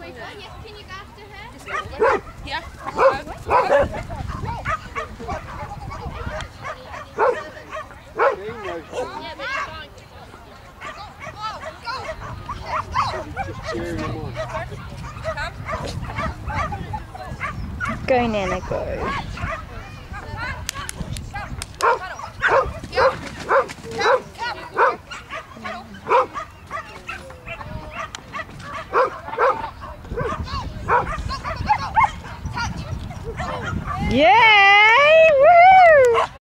Sweeper. Oh, can you go after her? Yeah. Yeah, but Just cheering them Go, Nana, go. Yeah!